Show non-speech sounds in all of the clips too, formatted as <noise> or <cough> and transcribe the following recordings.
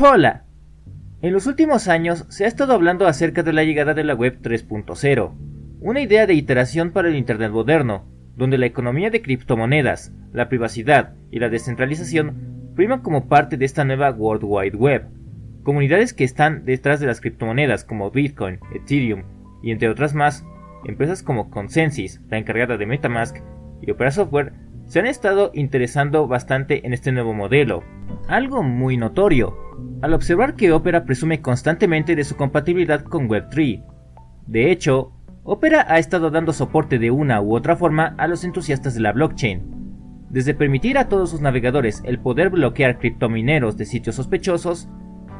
Hola. En los últimos años se ha estado hablando acerca de la llegada de la Web 3.0, una idea de iteración para el Internet moderno, donde la economía de criptomonedas, la privacidad y la descentralización priman como parte de esta nueva World Wide Web. Comunidades que están detrás de las criptomonedas como Bitcoin, Ethereum y entre otras más, empresas como Consensus, la encargada de Metamask, y Opera Software se han estado interesando bastante en este nuevo modelo, algo muy notorio, al observar que Opera presume constantemente de su compatibilidad con Web3. De hecho, Opera ha estado dando soporte de una u otra forma a los entusiastas de la blockchain, desde permitir a todos sus navegadores el poder bloquear criptomineros de sitios sospechosos,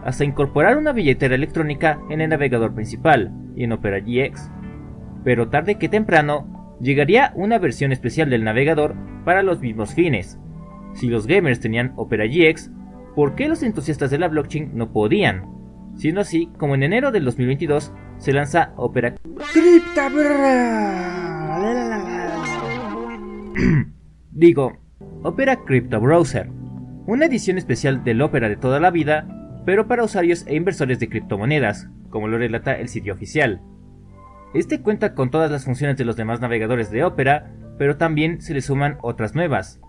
hasta incorporar una billetera electrónica en el navegador principal y en Opera GX. Pero tarde que temprano, llegaría una versión especial del navegador para los mismos fines. Si los gamers tenían Opera GX, ¿por qué los entusiastas de la blockchain no podían? Siendo así, como en enero del 2022 se lanza Opera <clears throat> Digo, Opera Crypto Browser, una edición especial del Opera de toda la vida, pero para usuarios e inversores de criptomonedas, como lo relata el sitio oficial. Este cuenta con todas las funciones de los demás navegadores de Opera, pero también se le suman otras nuevas.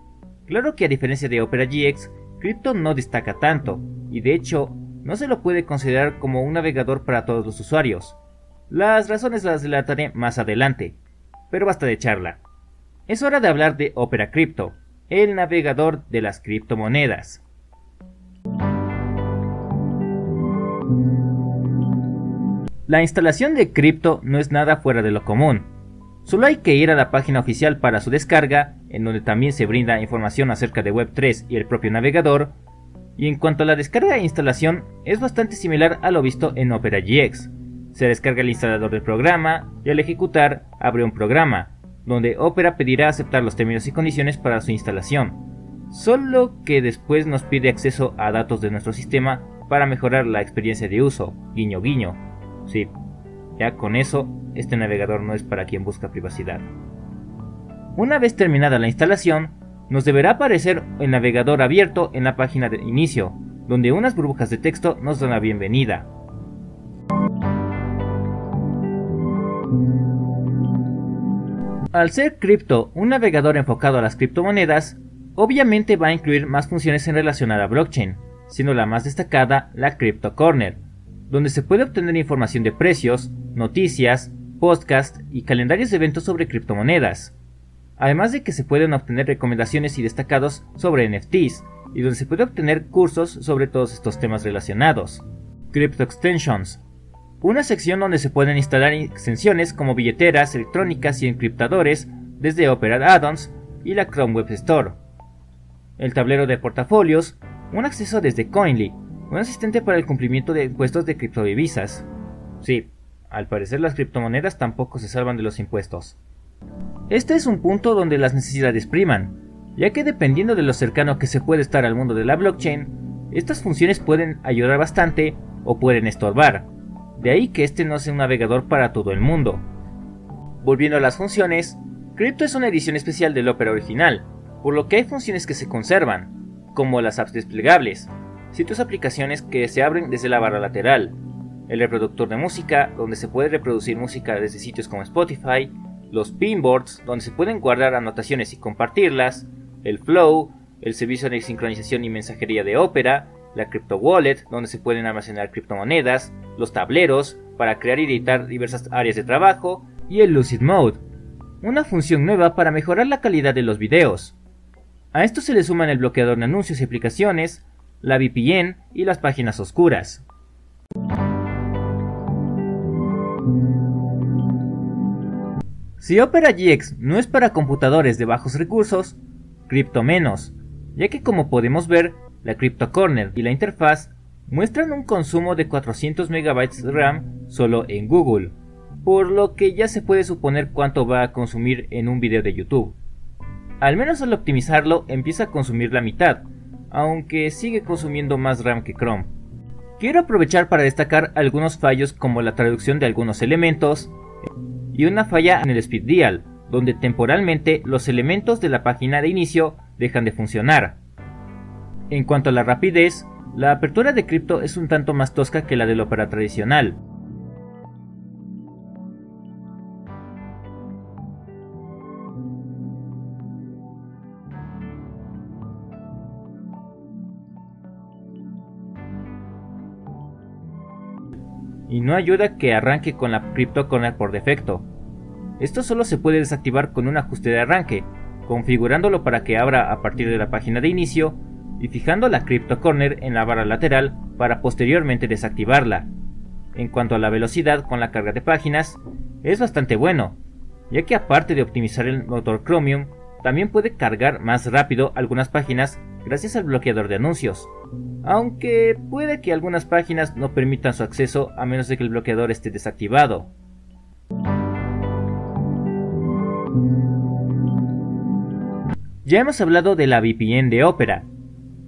Claro que a diferencia de Opera GX, Crypto no destaca tanto, y de hecho, no se lo puede considerar como un navegador para todos los usuarios. Las razones las relataré más adelante, pero basta de charla. Es hora de hablar de Opera Crypto, el navegador de las criptomonedas. La instalación de Crypto no es nada fuera de lo común. Solo hay que ir a la página oficial para su descarga, en donde también se brinda información acerca de Web3 y el propio navegador, y en cuanto a la descarga e instalación, es bastante similar a lo visto en Opera GX. Se descarga el instalador del programa y al ejecutar abre un programa, donde Opera pedirá aceptar los términos y condiciones para su instalación, solo que después nos pide acceso a datos de nuestro sistema para mejorar la experiencia de uso, guiño guiño. Sí, ya con eso, este navegador no es para quien busca privacidad. Una vez terminada la instalación, nos deberá aparecer el navegador abierto en la página de inicio, donde unas burbujas de texto nos dan la bienvenida. Al ser Crypto un navegador enfocado a las criptomonedas, obviamente va a incluir más funciones en relación a la blockchain, siendo la más destacada la Crypto Corner, donde se puede obtener información de precios, noticias, podcasts y calendarios de eventos sobre criptomonedas además de que se pueden obtener recomendaciones y destacados sobre NFTs, y donde se puede obtener cursos sobre todos estos temas relacionados. Crypto Extensions, una sección donde se pueden instalar extensiones como billeteras electrónicas y encriptadores desde Opera Addons y la Chrome Web Store. El tablero de portafolios, un acceso desde Coinly, un asistente para el cumplimiento de impuestos de criptodivisas. Sí, al parecer las criptomonedas tampoco se salvan de los impuestos. Este es un punto donde las necesidades priman, ya que dependiendo de lo cercano que se puede estar al mundo de la blockchain, estas funciones pueden ayudar bastante o pueden estorbar. De ahí que este no sea un navegador para todo el mundo. Volviendo a las funciones, Crypto es una edición especial del Opera original, por lo que hay funciones que se conservan, como las apps desplegables, sitios aplicaciones que se abren desde la barra lateral, el reproductor de música, donde se puede reproducir música desde sitios como Spotify, los pinboards, donde se pueden guardar anotaciones y compartirlas, el Flow, el servicio de sincronización y mensajería de Opera, la Crypto Wallet, donde se pueden almacenar criptomonedas, los tableros, para crear y editar diversas áreas de trabajo, y el Lucid Mode, una función nueva para mejorar la calidad de los videos. A esto se le suman el bloqueador de anuncios y aplicaciones, la VPN y las páginas oscuras. Si Opera GX no es para computadores de bajos recursos, Crypto menos, ya que como podemos ver, la Crypto Corner y la interfaz muestran un consumo de 400 MB de RAM solo en Google, por lo que ya se puede suponer cuánto va a consumir en un video de YouTube. Al menos al optimizarlo empieza a consumir la mitad, aunque sigue consumiendo más RAM que Chrome. Quiero aprovechar para destacar algunos fallos como la traducción de algunos elementos, y una falla en el speed dial, donde temporalmente los elementos de la página de inicio dejan de funcionar. En cuanto a la rapidez, la apertura de Crypto es un tanto más tosca que la del Opera tradicional. Y no ayuda que arranque con la Crypto Corner por defecto. Esto solo se puede desactivar con un ajuste de arranque, configurándolo para que abra a partir de la página de inicio y fijando la Crypto Corner en la barra lateral para posteriormente desactivarla. En cuanto a la velocidad con la carga de páginas, es bastante bueno, ya que aparte de optimizar el motor Chromium, también puede cargar más rápido algunas páginas gracias al bloqueador de anuncios, aunque puede que algunas páginas no permitan su acceso a menos de que el bloqueador esté desactivado. Ya hemos hablado de la VPN de Opera,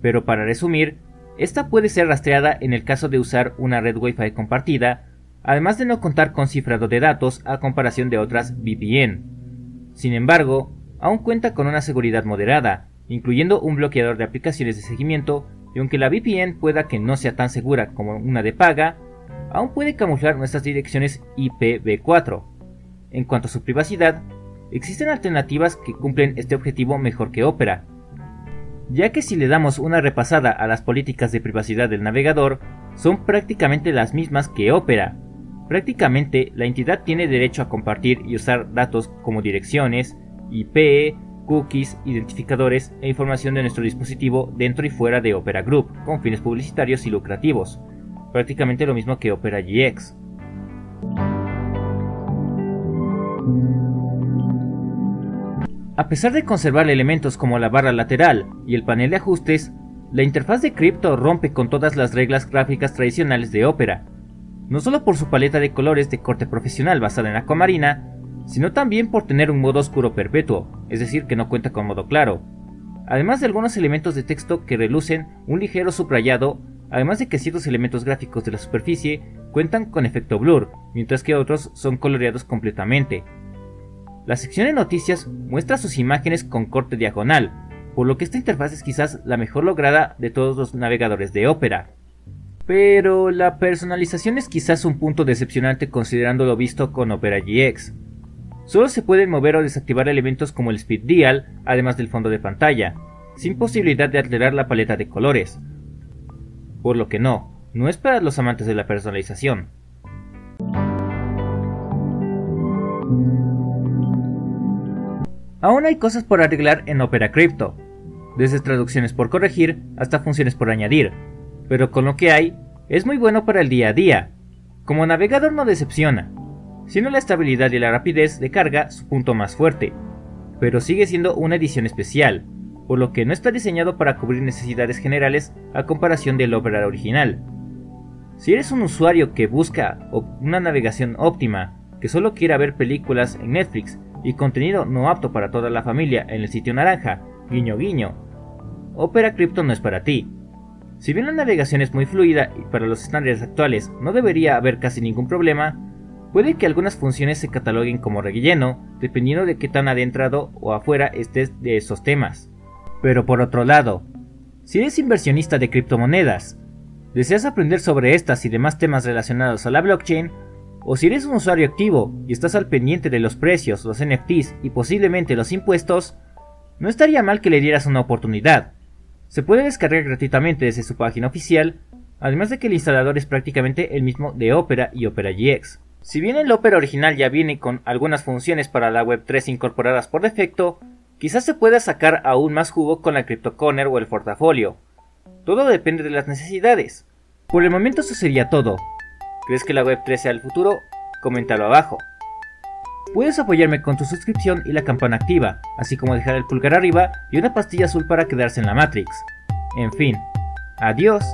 pero para resumir, esta puede ser rastreada en el caso de usar una red Wi-Fi compartida, además de no contar con cifrado de datos a comparación de otras VPN. Sin embargo, aún cuenta con una seguridad moderada, incluyendo un bloqueador de aplicaciones de seguimiento, y aunque la VPN pueda que no sea tan segura como una de paga, aún puede camuflar nuestras direcciones IPv4. En cuanto a su privacidad, existen alternativas que cumplen este objetivo mejor que Opera, ya que si le damos una repasada a las políticas de privacidad del navegador, son prácticamente las mismas que Opera. Prácticamente la entidad tiene derecho a compartir y usar datos como direcciones, IP, cookies, identificadores e información de nuestro dispositivo dentro y fuera de Opera Group, con fines publicitarios y lucrativos, prácticamente lo mismo que Opera GX. A pesar de conservar elementos como la barra lateral y el panel de ajustes, la interfaz de Crypto rompe con todas las reglas gráficas tradicionales de Opera, no solo por su paleta de colores de corte profesional basada en acuamarina, sino también por tener un modo oscuro perpetuo, es decir, que no cuenta con modo claro, además de algunos elementos de texto que relucen un ligero subrayado, además de que ciertos elementos gráficos de la superficie cuentan con efecto blur, mientras que otros son coloreados completamente, la sección de noticias muestra sus imágenes con corte diagonal, por lo que esta interfaz es quizás la mejor lograda de todos los navegadores de Opera. Pero la personalización es quizás un punto decepcionante considerando lo visto con Opera GX. Solo se pueden mover o desactivar elementos como el Speed Dial, además del fondo de pantalla, sin posibilidad de alterar la paleta de colores. Por lo que no, no es para los amantes de la personalización. Aún hay cosas por arreglar en Opera Crypto, desde traducciones por corregir hasta funciones por añadir, pero con lo que hay, es muy bueno para el día a día. Como navegador no decepciona, sino la estabilidad y la rapidez de carga su punto más fuerte, pero sigue siendo una edición especial, por lo que no está diseñado para cubrir necesidades generales a comparación del Opera original. Si eres un usuario que busca una navegación óptima, que solo quiera ver películas en Netflix y contenido no apto para toda la familia en el sitio naranja, guiño guiño. Opera Crypto no es para ti. Si bien la navegación es muy fluida y para los estándares actuales no debería haber casi ningún problema, puede que algunas funciones se cataloguen como relleno dependiendo de qué tan adentrado o afuera estés de esos temas. Pero por otro lado, si eres inversionista de criptomonedas, deseas aprender sobre estas y demás temas relacionados a la blockchain, o si eres un usuario activo y estás al pendiente de los precios, los NFTs y posiblemente los impuestos, no estaría mal que le dieras una oportunidad. Se puede descargar gratuitamente desde su página oficial, además de que el instalador es prácticamente el mismo de Opera y Opera GX. Si bien el Opera original ya viene con algunas funciones para la Web3 incorporadas por defecto, quizás se pueda sacar aún más jugo con la CryptoCorner o el portafolio. Todo depende de las necesidades. Por el momento eso sería todo. ¿Crees que la web 3 sea el futuro? Coméntalo abajo. Puedes apoyarme con tu suscripción y la campana activa, así como dejar el pulgar arriba y una pastilla azul para quedarse en la Matrix. En fin, adiós.